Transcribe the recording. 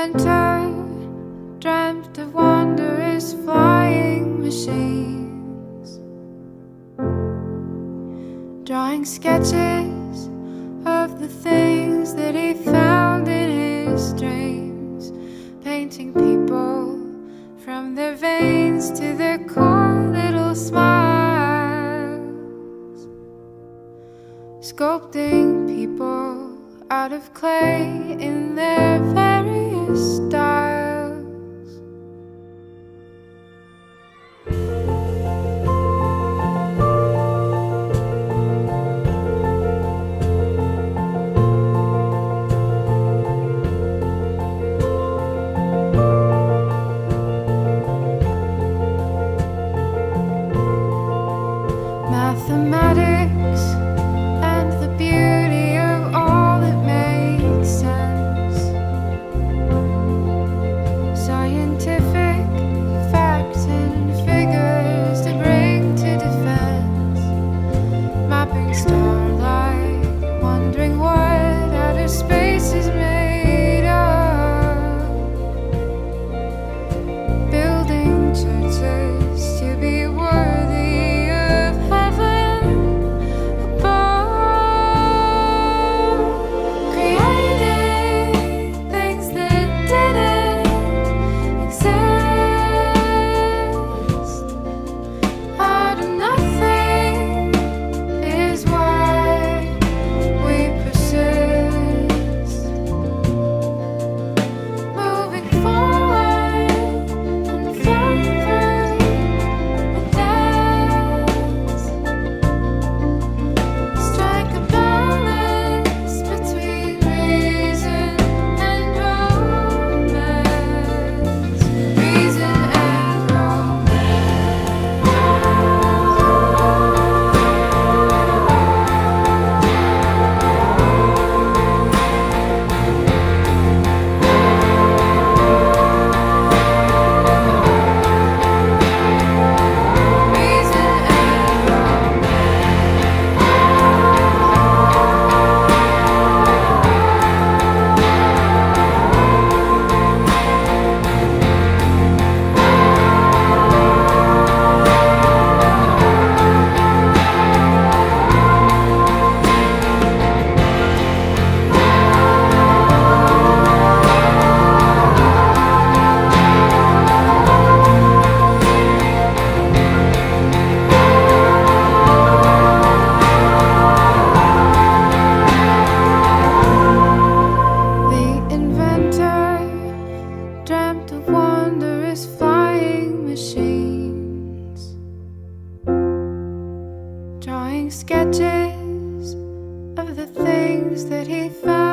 center dreamt of wondrous flying machines, drawing sketches of the things that he found in his dreams, painting people from their veins to their cold little smiles, sculpting people out of clay in their very mathematics wondering what outer space sketches of the things that he found.